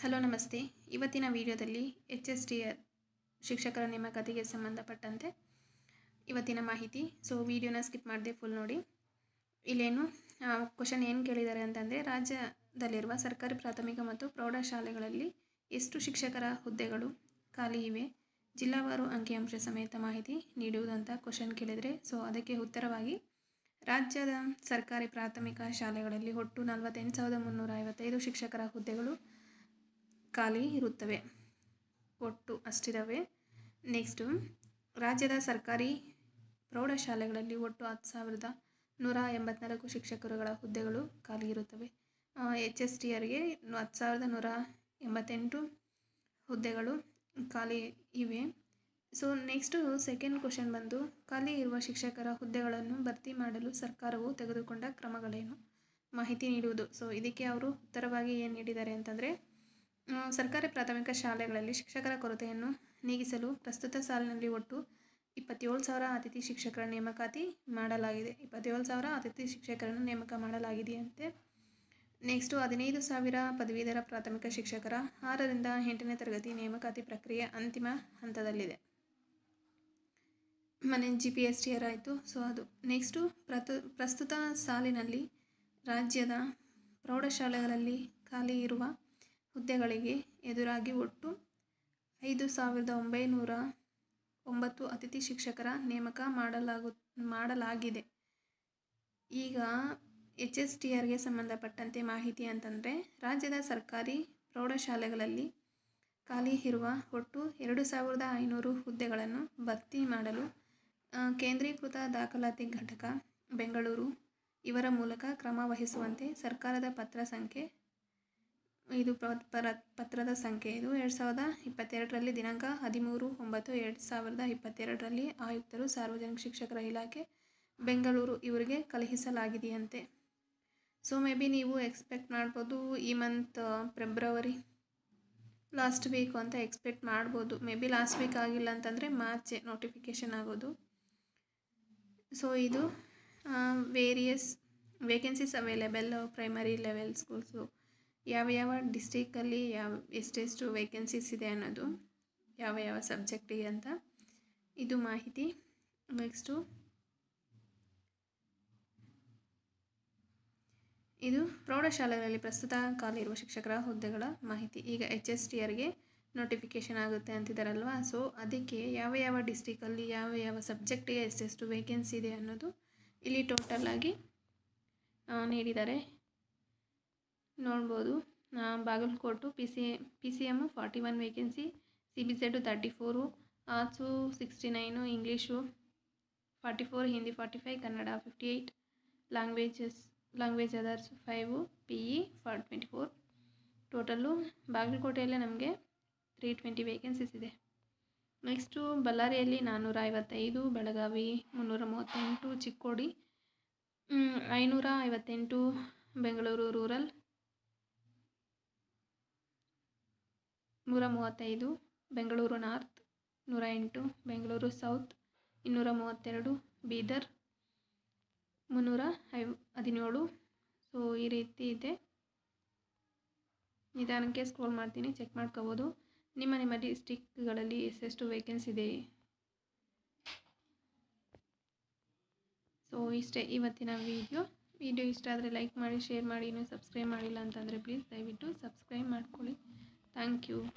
Hello, ನಮಸ್ತೆ. ಇವತ್ತಿನ ವಿಡಿಯೋದಲ್ಲಿ ಎಚ್ ಎಸ್ ಆರ್ ಶಿಕ್ಷಕರ ನೇಮಕಾತಿಗೆ ಸಂಬಂಧಪಟ್ಟಂತೆ ಇವತ್ತಿನ ಮಾಹಿತಿ. ಸೊ ವಿಡಿಯೋನ ಸ್ಕಿಪ್ ಮಾಡದೆ ಫುಲ್ ನೋಡಿ. ಇಲ್ಲೇನು ಕ್ವಶನ್ ಏನು ಕೇಳಿದ್ದಾರೆ ಅಂತಂದರೆ, ರಾಜ್ಯದಲ್ಲಿರುವ ಸರ್ಕಾರಿ, ಪ್ರಾಥಮಿಕ ಮತ್ತು ಪ್ರೌಢಶಾಲೆಗಳಲ್ಲಿ ಎಷ್ಟು ಶಿಕ್ಷಕರ ಹುದ್ದೆಗಳು ಖಾಲಿ ಇವೆ? ಜಿಲ್ಲಾವಾರು ಅಂಕಿಅಂಶ ಸಮೇತ ಮಾಹಿತಿ ನೀಡುವುದಂತ ಕ್ವಶನ್ ಕೇಳಿದರೆ ಸೊ ಅದಕ್ಕೆ ಉತ್ತರವಾಗಿ, ರಾಜ್ಯದ ಸರ್ಕಾರಿ, ಪ್ರಾಥಮಿಕ ಶಾಲೆಗಳಲ್ಲಿ ಒಟ್ಟು ನಲವತ್ತೆಂಟು ಸಾವಿರದ ಮುನ್ನೂರ ಐವತ್ತೈದು ಶಿಕ್ಷಕರ ಹುದ್ದೆಗಳು ಖಾಲಿ ಇರುತ್ತವೆ. ಒಟ್ಟು ಅಷ್ಟಿರವೆ. ನೆಕ್ಸ್ಟು ರಾಜ್ಯದ ಸರ್ಕಾರಿ ಪ್ರೌಢಶಾಲೆಗಳಲ್ಲಿ ಒಟ್ಟು ಹತ್ತು ಸಾವಿರದ ನೂರ ಎಂಬತ್ನಾಲ್ಕು ಶಿಕ್ಷಕರುಗಳ ಹುದ್ದೆಗಳು ಖಾಲಿ ಇರುತ್ತವೆ. ಎಚ್ ಎಸ್ ಟಿ ಯರಿಗೆ ಹತ್ತು ಸಾವಿರದ ನೂರ ಎಂಬತ್ತೆಂಟು ಹುದ್ದೆಗಳು ಖಾಲಿ ಇವೆ. ಸೊ ನೆಕ್ಸ್ಟು ಸೆಕೆಂಡ್ ಕ್ವಶನ್ ಬಂದು, ಖಾಲಿ ಇರುವ ಶಿಕ್ಷಕರ ಹುದ್ದೆಗಳನ್ನು ಭರ್ತಿ ಮಾಡಲು ಸರ್ಕಾರವು ತೆಗೆದುಕೊಂಡ ಕ್ರಮಗಳೇನು? ಮಾಹಿತಿ ನೀಡುವುದು. ಸೊ ಇದಕ್ಕೆ ಅವರು ಉತ್ತರವಾಗಿ ಏನು ನೀಡಿದ್ದಾರೆ ಅಂತಂದರೆ ಸರ್ಕಾರಿ ಪ್ರಾಥಮಿಕ ಶಾಲೆಗಳಲ್ಲಿ ಶಿಕ್ಷಕರ ಕೊರತೆಯನ್ನು ನೀಗಿಸಲು ಪ್ರಸ್ತುತ ಸಾಲಿನಲ್ಲಿ ಒಟ್ಟು ಇಪ್ಪತ್ತೇಳು ಸಾವಿರ ಅತಿಥಿ ಶಿಕ್ಷಕರ ನೇಮಕಾತಿ ಮಾಡಲಾಗಿದೆ. ಇಪ್ಪತ್ತೇಳು ಸಾವಿರ ಅತಿಥಿ ಶಿಕ್ಷಕರನ್ನು ನೇಮಕ ಮಾಡಲಾಗಿದೆಯಂತೆ. ನೆಕ್ಸ್ಟು ಹದಿನೈದು ಸಾವಿರ ಪದವೀಧರ ಪ್ರಾಥಮಿಕ ಶಿಕ್ಷಕರ ಆರರಿಂದ ಎಂಟನೇ ತರಗತಿ ನೇಮಕಾತಿ ಪ್ರಕ್ರಿಯೆ ಅಂತಿಮ ಹಂತದಲ್ಲಿದೆ. ಮನೆ G P S T R ಆಯಿತು. ಸೊ ಅದು ನೆಕ್ಸ್ಟು ಪ್ರತು, ಪ್ರಸ್ತುತ ಸಾಲಿನಲ್ಲಿ ರಾಜ್ಯದ ಪ್ರೌಢಶಾಲೆಗಳಲ್ಲಿ ಖಾಲಿ ಇರುವ ಹುದ್ದೆಗಳಿಗೆ ಎದುರಾಗಿ ಒಟ್ಟು ಐದು ಸಾವಿರದ ಒಂಬೈನೂರ ಒಂಬತ್ತು ಅತಿಥಿ ಶಿಕ್ಷಕರ ನೇಮಕ ಮಾಡಲಾಗು, ಮಾಡಲಾಗಿದೆ. ಈಗ ಎಚ್ ಎಸ್ ಟಿ ಆರ್ಗೆ ಸಂಬಂಧಪಟ್ಟಂತೆ ಮಾಹಿತಿ ಅಂತಂದರೆ, ರಾಜ್ಯದ ಸರ್ಕಾರಿ ಪ್ರೌಢಶಾಲೆಗಳಲ್ಲಿ ಖಾಲಿ ಇರುವ ಒಟ್ಟು ಎರಡು ಸಾವಿರದ ಐನೂರು ಹುದ್ದೆಗಳನ್ನು ಭರ್ತಿ ಮಾಡಲು ಕೇಂದ್ರೀಕೃತ ದಾಖಲಾತಿ ಘಟಕ ಬೆಂಗಳೂರು ಇವರ ಮೂಲಕ ಕ್ರಮ ವಹಿಸುವಂತೆ ಸರ್ಕಾರದ ಪತ್ರ ಸಂಖ್ಯೆ ಇದು ಪರ ಪತ್ರದ ಸಂಖ್ಯೆ ಇದು. ಎರಡು ಸಾವಿರದ ಇಪ್ಪತ್ತೆರಡರಲ್ಲಿ ದಿನಾಂಕ ಹದಿಮೂರು ಒಂಬತ್ತು ಎರಡು ಸಾವಿರದ ಇಪ್ಪತ್ತೆರಡರಲ್ಲಿ ಆಯುಕ್ತರು, ಸಾರ್ವಜನಿಕ ಶಿಕ್ಷಕರ ಇಲಾಖೆ, ಬೆಂಗಳೂರು ಇವರಿಗೆ ಕಳುಹಿಸಲಾಗಿದೆಯಂತೆ. ಸೊ ಮೇ ಬಿ ನೀವು ಎಕ್ಸ್ಪೆಕ್ಟ್ ಮಾಡ್ಬೋದು ಈ ಮಂತ್ ಫೆಬ್ರವರಿ ಲಾಸ್ಟ್ ವೀಕು ಅಂತ ಎಕ್ಸ್ಪೆಕ್ಟ್ ಮಾಡ್ಬೋದು. ಮೇ ಬಿ ಲಾಸ್ಟ್ ವೀಕ್ ಆಗಿಲ್ಲ ಅಂತಂದರೆ ಮಾರ್ಚ್ ನೋಟಿಫಿಕೇಷನ್ ಆಗೋದು. ಸೊ ಇದು various vacancies available primary level schools ಯಾವ ಯಾವ ಡಿಸ್ಟಿಕಲ್ಲಿ ಯಾವ, ಎಷ್ಟೆಷ್ಟು ವೇಕೆನ್ಸೀಸ್ ಇದೆ ಅನ್ನೋದು, ಯಾವ ಯಾವ ಸಬ್ಜೆಕ್ಟಿಗೆ ಅಂತ ಇದು ಮಾಹಿತಿ. ನೆಕ್ಸ್ಟು ಇದು ಪ್ರೌಢಶಾಲೆಗಳಲ್ಲಿ ಪ್ರಸ್ತುತ ಖಾಲಿ ಇರುವ ಶಿಕ್ಷಕರ ಹುದ್ದೆಗಳ ಮಾಹಿತಿ. ಈಗ ಎಚ್ ಎಸ್ ಟಿ ಆರ್ಗೆ ನೋಟಿಫಿಕೇಷನ್ ಆಗುತ್ತೆ ಅಂತಿದ್ದಾರಲ್ವಾ ಸೊ ಅದಕ್ಕೆ ಯಾವ ಯಾವ ಡಿಸ್ಟಿಕಲ್ಲಿ ಯಾವ ಯಾವ ಸಬ್ಜೆಕ್ಟಿಗೆ ಎಷ್ಟೆಷ್ಟು ವೇಕೆನ್ಸಿ ಇದೆ ಅನ್ನೋದು ಇಲ್ಲಿ ಟೋಟಲ್ ಆಗಿ ನೀಡಿದ್ದಾರೆ. ನೋಡ್ಬೋದು. Bagalkot P C P C M forty one vacancy C B Z thirty four arts sixty nine English forty four Hindi forty five Kannada fifty eight languages language others five P E for twenty four total ಬಾಗಲಕೋಟೆಯಲ್ಲೇ ನಮಗೆ three twenty vacancies ಇದೆ. Next ಬಳ್ಳಾರಿಯಲ್ಲಿ ನಾನ್ನೂರ ಐವತ್ತೈದು, ಬೆಳಗಾವಿ ಮುನ್ನೂರ ಮೂವತ್ತೆಂಟು, ಚಿಕ್ಕೋಡಿ ಐನೂರ ಐವತ್ತೆಂಟು, Bengaluru rural ನೂರ ಮೂವತ್ತೈದು, ಬೆಂಗಳೂರು ನಾರ್ತ್, ನೂರ ಎಂಟು, ಬೆಂಗಳೂರು ಸೌತ್, ಇನ್ನೂರ ಮೂವತ್ತೆರಡು, ಬೀದರ್, ಮುನ್ನೂರ ಐ ಹದಿನೇಳು. ಸೊ ಈ ರೀತಿ ಇದೆ. ನಿಧಾನಕ್ಕೆ ಸ್ಕ್ರೋಲ್ ಮಾಡ್ತೀನಿ ಚೆಕ್ ಮಾಡ್ಕೋಬೋದು. ನಿಮ್ಮ ನಿಮ್ಮ ಡಿಸ್ಟಿಕ್ಗಳಲ್ಲಿ ಎಷ್ಟೆಷ್ಟು ವೇಕೆನ್ಸಿ ಇದೆ? ಸೊ ಇಷ್ಟೇ ಇವತ್ತಿನ ವಿಡಿಯೋ ವಿಡಿಯೋ ಇಷ್ಟ ಆದರೆ ಲೈಕ್ ಮಾಡಿ ಶೇರ್ ಮಾಡಿ, ಇನ್ನೂ ಸಬ್ಸ್ಕ್ರೈಬ್ ಮಾಡಿಲ್ಲ ಅಂತಂದರೆ ಪ್ಲೀಸ್ ದಯವಿಟ್ಟು ಸಬ್ಸ್ಕ್ರೈಬ್ ಮಾಡ್ಕೊಳ್ಳಿ. Thank you.